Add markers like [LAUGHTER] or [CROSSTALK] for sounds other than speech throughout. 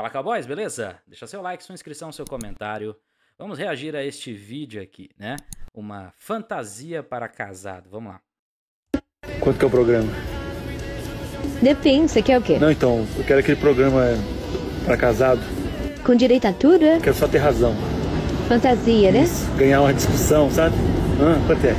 Fala Cowboys, beleza? Deixa seu like, sua inscrição, seu comentário. Vamos reagir a este vídeo aqui, né? Uma fantasia para casado. Vamos lá. Quanto que é o programa? Depende, você quer o quê? Não, então, eu quero aquele programa para casado. Com direito a tudo, é? Quero só ter razão. Fantasia, né? Isso, ganhar uma discussão, sabe? Ah, quanto é?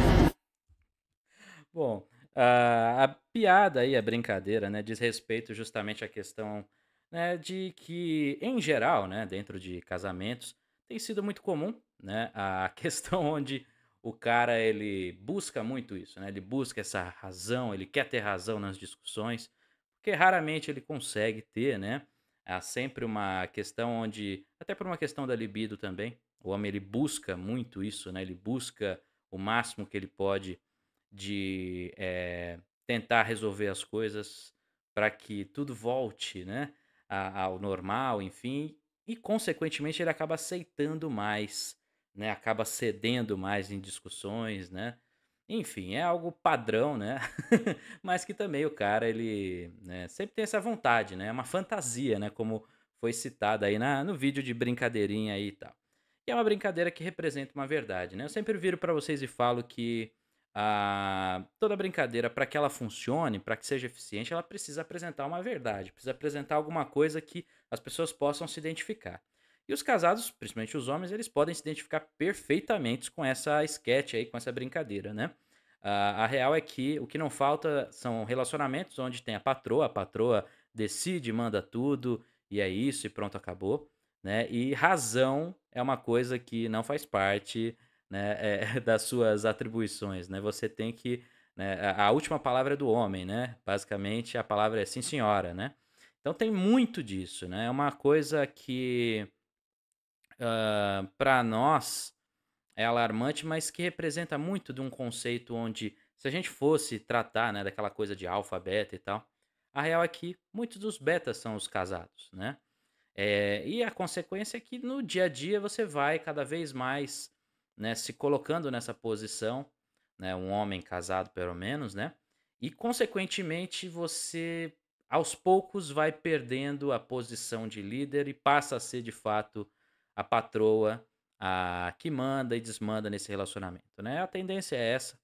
Bom, a, a piada aí, a brincadeira, né, diz respeito justamente à questão, né, de que, em geral, né, dentro de casamentos, tem sido muito comum, né, a [LAUGHS] questão onde o cara ele busca muito isso, né? Ele busca essa razão, ele quer ter razão nas discussões, porque raramente ele consegue ter, né? Há sempre uma questão onde, até por uma questão da libido também, o homem ele busca muito isso, né? Ele busca o máximo que ele pode de é, tentar resolver as coisas para que tudo volte, né? Ao normal, enfim, e consequentemente ele acaba aceitando mais né, acaba cedendo mais em discussões, né? Enfim, é algo padrão, né? [LAUGHS] Mas que também o cara, ele né, sempre tem essa vontade, né? É uma fantasia, né? Como foi citado aí na, no vídeo de brincadeirinha aí e tal. E é uma brincadeira que representa uma verdade, né? Eu sempre viro para vocês e falo que a, toda brincadeira, para que ela funcione, para que seja eficiente, ela precisa apresentar uma verdade, precisa apresentar alguma coisa que as pessoas possam se identificar. E os casados, principalmente os homens, eles podem se identificar perfeitamente com essa sketch aí, com essa brincadeira, né? a real é que o que não falta são relacionamentos onde tem a patroa, a patroa decide, manda tudo, e é isso, e pronto, acabou. Né? E razão é uma coisa que não faz parte né, é, [LAUGHS] das suas atribuições. Né? Você tem que. Né, a última palavra é do homem, né? Basicamente, a palavra é sim, senhora, né? Então tem muito disso, né? É uma coisa que uh, para nós é alarmante, mas que representa muito de um conceito onde, se a gente fosse tratar né, daquela coisa de alfa, beta e tal, a real é que muitos dos betas são os casados, né? É, e a consequência é que no dia a dia você vai cada vez mais né, se colocando nessa posição, né, um homem casado pelo menos, né? E consequentemente você aos poucos vai perdendo a posição de líder e passa a ser de fato a patroa a que manda e desmanda nesse relacionamento, né? A tendência é essa,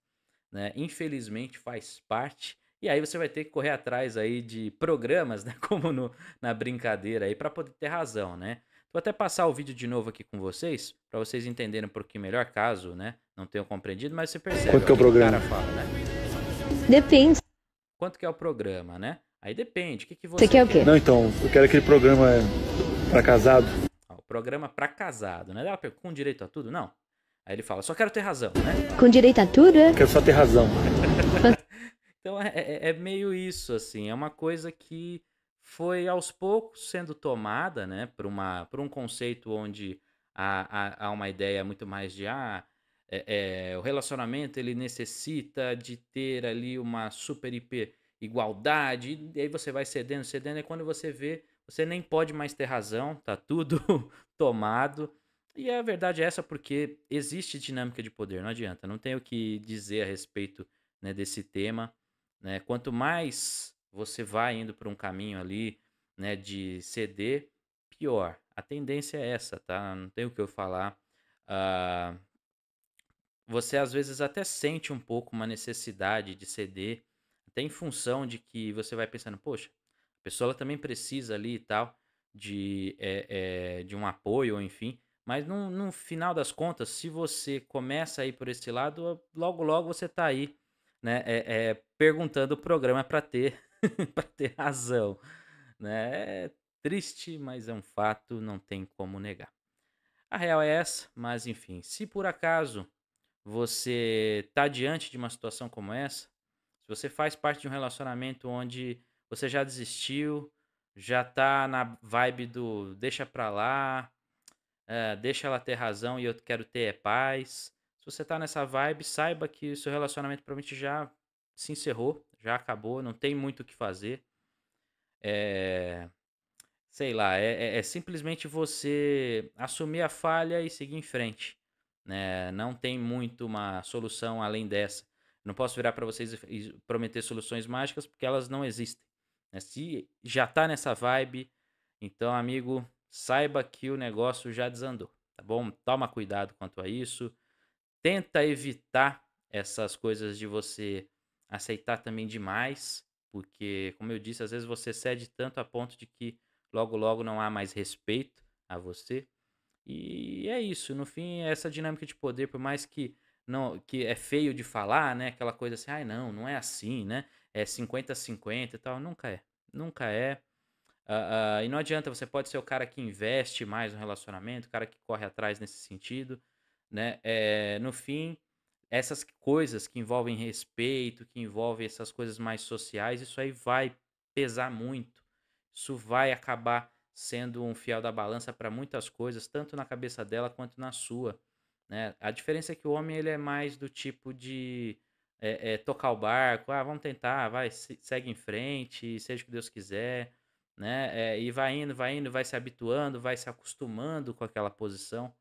né? Infelizmente faz parte. E aí você vai ter que correr atrás aí de programas, [LAUGHS] né? Como no, na brincadeira aí para poder ter razão, né? Vou até passar o vídeo de novo aqui com vocês para vocês entenderem um pouquinho melhor, caso, né? Não tenham compreendido, mas você percebe. Quanto que é o programa? O fala, né? Depende. Quanto que é o programa, né? Aí depende. O que, que você, você quer o quê? Não, então, eu quero aquele programa para casado programa para casado, né? Ela com direito a tudo? Não. Aí ele fala, só quero ter razão, né? Com direito a tudo? É? Quero só ter razão. [LAUGHS] então é, é, é, meio isso, assim. É uma coisa que foi aos poucos sendo tomada, né? Por, uma, por um conceito onde há, há, há uma ideia muito mais de, ah, é, é, o relacionamento ele necessita de ter ali uma super hiper igualdade, e aí você vai cedendo, cedendo, e quando você vê, você nem pode mais ter razão, tá tudo [LAUGHS] tomado. E a verdade é essa porque existe dinâmica de poder, não adianta, não tenho o que dizer a respeito né, desse tema. Né? Quanto mais você vai indo por um caminho ali né, de ceder, pior. A tendência é essa, tá? Não tenho o que eu falar. Uh, você às vezes até sente um pouco uma necessidade de ceder, até em função de que você vai pensando, poxa, pessoa ela também precisa ali e tal de, é, é, de um apoio, enfim. Mas no, no final das contas, se você começa a ir por esse lado, logo logo você está aí, né? É, perguntando o programa para ter [LAUGHS] para ter razão, né? É triste, mas é um fato, não tem como negar. A real é essa, mas enfim, se por acaso você está diante de uma situação como essa, se você faz parte de um relacionamento onde você já desistiu, já tá na vibe do deixa pra lá, é, deixa ela ter razão e eu quero ter é paz. Se você tá nessa vibe, saiba que o seu relacionamento provavelmente já se encerrou, já acabou, não tem muito o que fazer. É, sei lá, é, é, é simplesmente você assumir a falha e seguir em frente. Né? Não tem muito uma solução além dessa. Não posso virar para vocês e prometer soluções mágicas porque elas não existem. Né? Se já tá nessa vibe, Então, amigo, saiba que o negócio já desandou, tá bom? Toma cuidado quanto a isso. Tenta evitar essas coisas de você aceitar também demais, porque, como eu disse, às vezes você cede tanto a ponto de que logo, logo não há mais respeito a você. E é isso, no fim, essa dinâmica de poder, por mais que não que é feio de falar, né? Aquela coisa assim, ai não, não é assim, né? É 50-50 e tal. Nunca é. Nunca é. Uh, uh, e não adianta, você pode ser o cara que investe mais no relacionamento, o cara que corre atrás nesse sentido, né? É, no fim, essas coisas que envolvem respeito, que envolvem essas coisas mais sociais, isso aí vai pesar muito. Isso vai acabar sendo um fiel da balança para muitas coisas, tanto na cabeça dela quanto na sua. Né? A diferença é que o homem ele é mais do tipo de é, é, tocar o barco, ah, vamos tentar, vai, segue em frente, seja o que Deus quiser, né? É, e vai indo, vai indo, vai se habituando, vai se acostumando com aquela posição.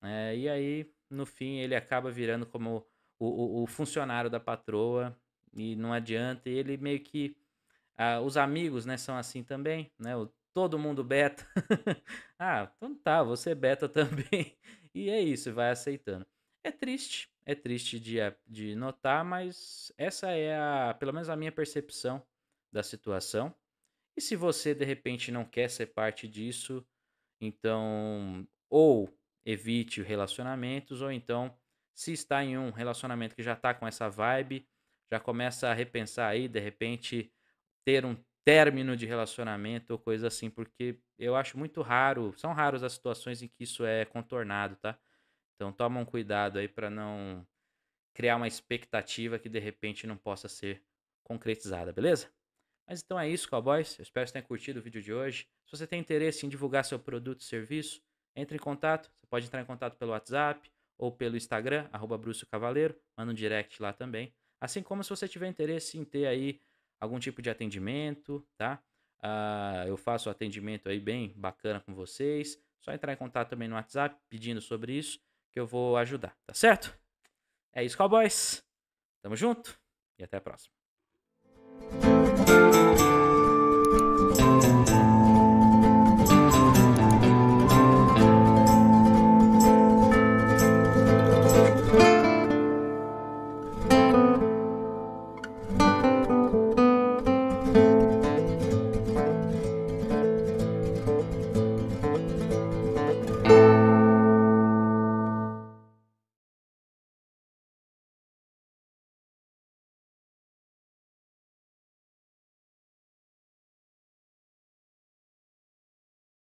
Né? e aí, no fim, ele acaba virando como o, o, o funcionário da patroa e não adianta. E ele meio que. Ah, os amigos, né, são assim também, né? O, todo mundo beta. [LAUGHS] ah, então tá, você beta [LAUGHS] também. e é isso, vai aceitando. É triste, é triste de, de notar, mas essa é a, pelo menos a minha percepção da situação. E se você de repente não quer ser parte disso, então ou evite relacionamentos, ou então, se está em um relacionamento que já está com essa vibe, já começa a repensar aí, de repente, ter um término de relacionamento ou coisa assim, porque eu acho muito raro, são raros as situações em que isso é contornado, tá? Então toma um cuidado aí para não criar uma expectativa que de repente não possa ser concretizada, beleza? Mas então é isso, cowboys. Eu espero que tenham curtido o vídeo de hoje. Se você tem interesse em divulgar seu produto ou serviço, entre em contato. Você pode entrar em contato pelo WhatsApp ou pelo Instagram, arroba Brucio Cavaleiro, manda um direct lá também. Assim como se você tiver interesse em ter aí algum tipo de atendimento, tá? Uh, eu faço atendimento aí bem bacana com vocês. Só entrar em contato também no WhatsApp pedindo sobre isso que eu vou ajudar, tá certo? É isso, cowboys. Tamo junto e até a próxima.